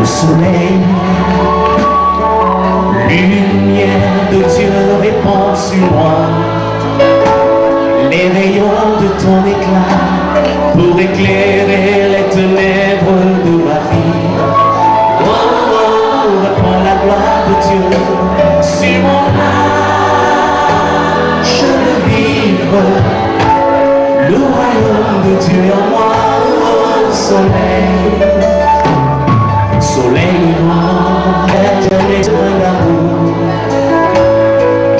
au soleil. Lumière de Dieu répand sur moi les rayons de ton éclat pour éclairer les ténèbres de ma vie. Oh, oh, oh reprends la gloire de Dieu sur mon âme. Je veux vivre le royaume de Dieu en moi au soleil elle est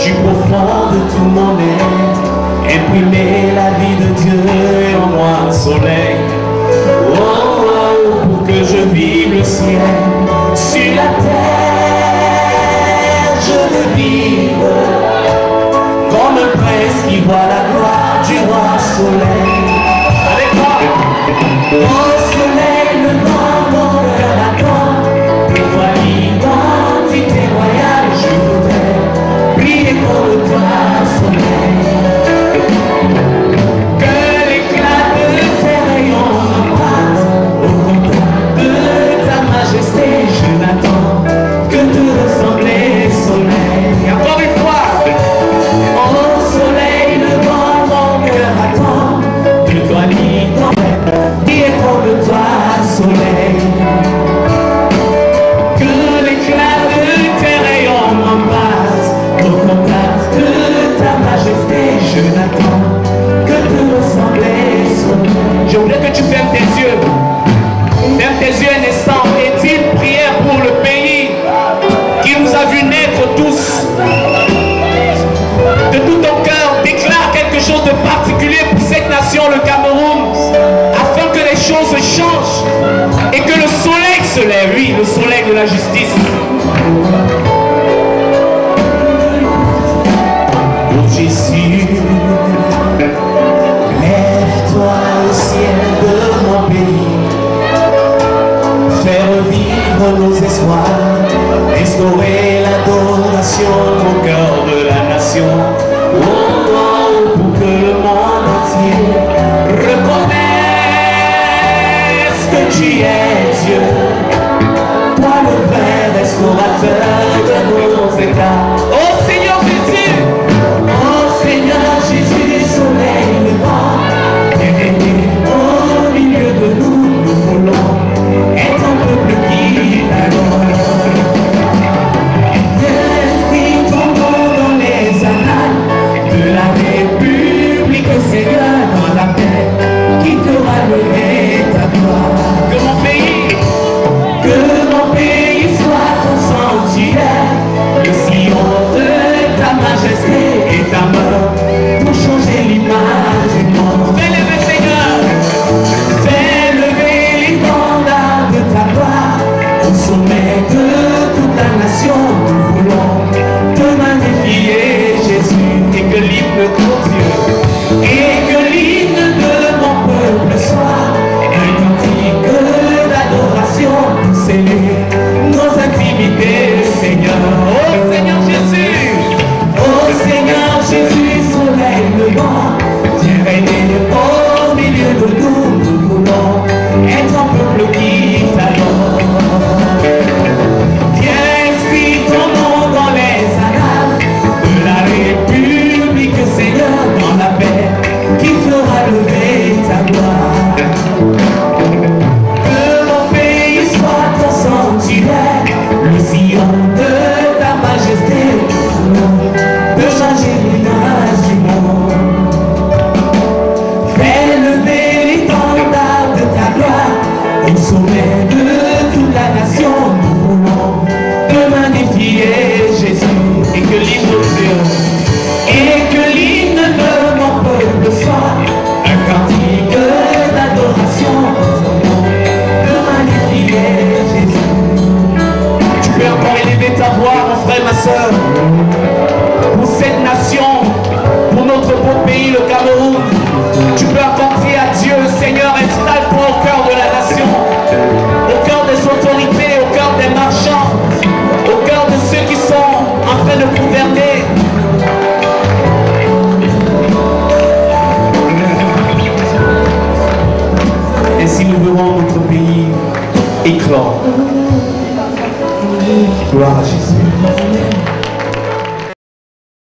Du profond de tout mon être Imprimer la vie de Dieu en moi soleil. Oh, oh, oh, pour que je vive le ciel. Sur la terre je veux vivre Comme un prince qui voit la gloire du roi soleil. le Cameroun, afin que les choses changent et que le soleil se lève, oui, le soleil de la justice. Pour Jésus, lève-toi au ciel de mon pays, faire vivre nos espoirs, restaurer l'adoration au cœur de la nation. Oh, oh, pour que le monde entier nous voulons te magnifier, Jésus, et que libre Gloire à Jésus.